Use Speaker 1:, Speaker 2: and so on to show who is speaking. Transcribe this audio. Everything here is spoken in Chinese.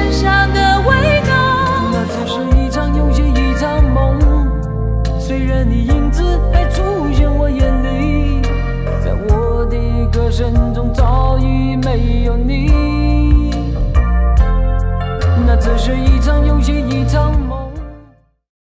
Speaker 1: 身上的味道。那
Speaker 2: 只是一场游戏一场梦虽然你影子还出现我眼里在我的歌声中早已没有你。那只是一场游戏一场